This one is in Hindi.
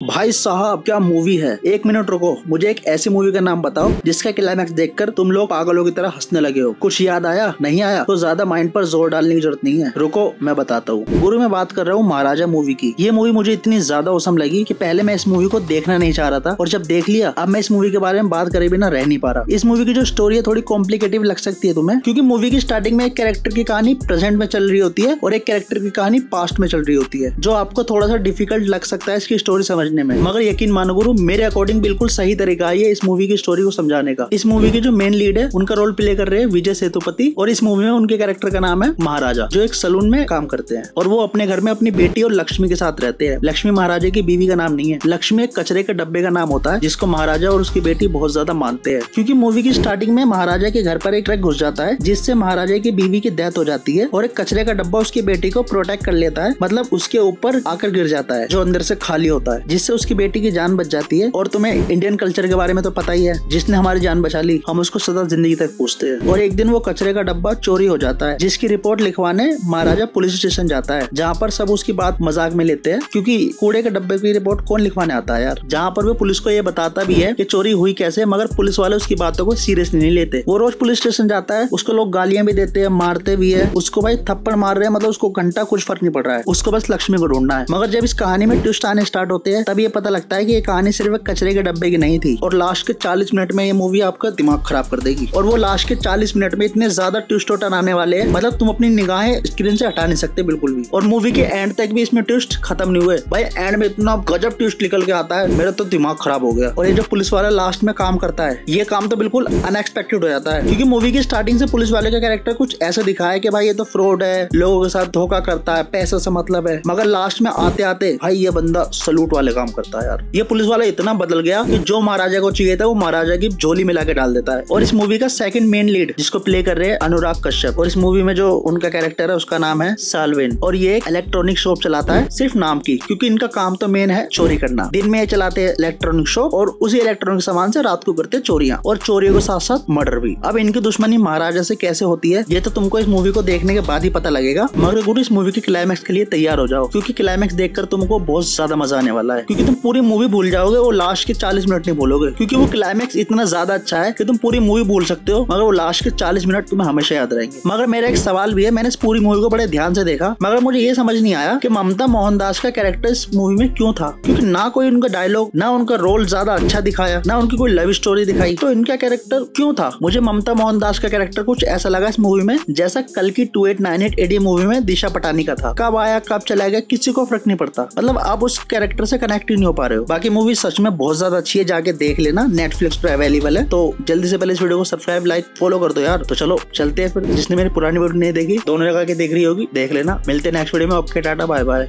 भाई साहब, क्या मूवी है? एक मिनट रुको। मुझे एक ऐसी मूवी का नाम बताओ, जिसका क्लाइमैक्स देखकर तुम लोग पागलों की तरह हंसने लगे हो। कुछ याद आया? नहीं आया? तो ज़्यादा माइंड पर ज़ोर डालने की ज़रूरत नहीं है। रुको, मैं बताता हूँ। गुरु, मैं बात कर रहा हूँ महाराजा मूवी की। ये मूवी मुझे इतनी ज़्यादा औसम लगी की पहले मैं इस मूवी को देखना नहीं चाह रहा था और जब देख लिया, अब मैं इस मूवी के बारे में बात करे बिना रह नहीं पा रहा। इस मूवी की जो स्टोरी है थोड़ी कॉम्प्लिकेटिव लग सकती है तुम्हें, क्योंकि मूवी की स्टार्टिंग में एक कैरेक्टर की कहानी प्रेजेंट में चल रही होती है और एक कैरेक्टर की कहानी पास्ट में चल रही होती है, जो आपको थोड़ा सा डिफ़िकल्ट लग सकता है इसकी स्टोरी समझने में। मगर यकीन मानो गुरु, मेरे अकॉर्डिंग बिल्कुल सही तरीका है इस मूवी की स्टोरी को समझाने का। इस मूवी के जो मेन लीड है, उनका रोल प्ले कर रहे हैं विजय सेतुपति और इस मूवी में उनके कैरेक्टर का नाम है महाराजा, जो एक सलून में काम करते हैं। और वो अपने घर में अपनी बेटी और लक्ष्मी के साथ रहते हैं। लक्ष्मी महाराजा की बीवी का नाम नहीं है। लक्ष्मी एक कचरे के डब्बे का नाम होता है, जिसको महाराजा और उसकी बेटी बहुत ज़्यादा मानते हैं। क्योंकि मूवी की स्टार्टिंग में महाराजा के घर पर एक ट्रक घुस जाता है, जिससे महाराजा की बीवी की डेथ हो जाती है और एक कचरे का डब्बा उसकी बेटी को प्रोटेक्ट कर लेता है। मतलब उसके ऊपर आकर गिर जाता है, जो अंदर से खाली होता है जिससे उसकी बेटी की जान बच जाती है और तुम्हें इंडियन कल्चर के बारे में तो पता ही है। जिसने हमारी जान बचा ली, हम उसको सदा ज़िंदगी तक पूछते हैं। और एक दिन वो कचरे का डब्बा चोरी हो जाता है, जिसकी रिपोर्ट लिखवाने महाराजा पुलिस स्टेशन जाता है, जहाँ पर सब उसकी बात मज़ाक में लेते हैं, क्योंकि कूड़े के डब्बे की रिपोर्ट कौन लिखवाने आता है यार? जहाँ पर वो पुलिस को ये बताता भी है कि चोरी हुई कैसे, मगर पुलिस वाले उसकी बातों को सीरियसली नहीं लेते। वो रोज पुलिस स्टेशन जाता है, उसको लोग गालियाँ भी देते हैं, मारते भी है। उसको भाई थप्पड़ मार रहे हैं मतलब उसको घंटा कुछ फ़र्क नहीं पड़ रहा है। उसको बस लक्ष्मी को ढूंढना है। मगर जब इस कहानी में ट्विस्ट आने स्टार्ट होते हैं तब ये पता लगता है कि ये कहानी सिर्फ़ कचरे के डब्बे की नहीं थी। और लास्ट के 40 मिनट में ये मूवी आपका दिमाग खराब कर देगी। और वो लास्ट के 40 मिनट में इतने ज़्यादा ट्विस्ट टर्न आने वाले हैं मतलब तुम अपनी निगाहें स्क्रीन से हटा नहीं सकते बिल्कुल भी। और मूवी के एंड तक भी इसमें ट्विस्ट खत्म नहीं हुए। भाई एंड में इतना गजब ट्विस्ट निकल के आता है, मेरा तो दिमाग खराब हो गया। और ये जो पुलिस वाला लास्ट में काम करता है, ये काम तो बिल्कुल अनएक्सपेक्टेड हो जाता है। क्योंकि मूवी की स्टार्टिंग से पुलिस वाले का कैरेक्टर कुछ ऐसा दिखा है कि भाई, ये तो फ्रॉड है, लोगों के साथ धोखा करता है, पैसा से मतलब है। मगर लास्ट में आते आते भाई, ये बंदा सलूट वाले काम करता है यार। ये पुलिस वाला इतना बदल गया कि जो महाराजा को चाहिए था, वो महाराजा की झोली मिला के डाल देता है। और इस मूवी का सेकंड मेन लीड जिसको प्ले कर रहे हैं अनुराग कश्यप। और इस मूवी में जो उनका कैरेक्टर है, उसका नाम है सालविन। और ये एक इलेक्ट्रॉनिक शॉप चलाता है, सिर्फ़ नाम की, क्योंकि इनका काम तो मेन है चोरी करना। दिन में ये चलाते हैं इलेक्ट्रॉनिक शॉप और उसी इलेक्ट्रॉनिक सामान से रात को करते चोरियाँ। और चोरियों के साथ साथ मर्डर भी। अब इनकी दुश्मनी महाराजा से कैसे होती है, ये तो तुमको इस मूवी को देखने के बाद ही पता लगेगा। मगर गुरु, इस मूवी के क्लाइमैक्स के लिए तैयार हो जाओ, क्योंकि क्लाइमैक्स देखकर तुमको बहुत ज़्यादा मज़ा आने वाला है। क्योंकि तुम पूरी मूवी भूल जाओगे, वो लास्ट के चालीस मिनट नहीं बोलोगे। क्योंकि वो क्लाइमैक्स इतना ज़्यादा अच्छा है कि तुम पूरी मूवी भूल सकते हो, मगर वो लास्ट के चालीस मिनट तुम्हें हमेशा याद रहेंगे। मगर मेरा एक सवाल भी है, मैंने इस पूरी मूवी को बड़े ध्यान से देखा, मगर मुझे ये समझ नहीं आया कि ममता मोहनदास का कैरेक्टर इस मूवी में क्यों था। क्योंकि ना कोई उनका डायलॉग ना उनका रोल ज़्यादा अच्छा दिखाया, ना उनकी कोई लव स्टोरी दिखाई। तो इनका कैरेक्टर क्यों था? मुझे ममता मोहनदास का कैरेक्टर कुछ ऐसा लगा इस मूवी में, जैसा कल की two eight nine eight AD movie में दिशा पटानी का था। कब आया, कब चला गया, किसी को फ़र्क नहीं पड़ता। मतलब आप उस कैरेक्टर से कनेक्ट ही नहीं हो पा रहे हो। बाकी मूवी सच में बहुत ज़्यादा अच्छी है, जाके देख लेना। नेटफ्लिक्स पर अवेलेबल है। तो जल्दी से पहले इस वीडियो को सब्सक्राइब लाइक फॉलो कर दो यार। तो चलो, चलते हैं फिर। जिसने मेरी पुरानी वीडियो नहीं देखी, दोनों जगह के देख रही होगी, देख लेना। मिलते हैं नेक्स्ट वीडियो में। Okay, tata bye bye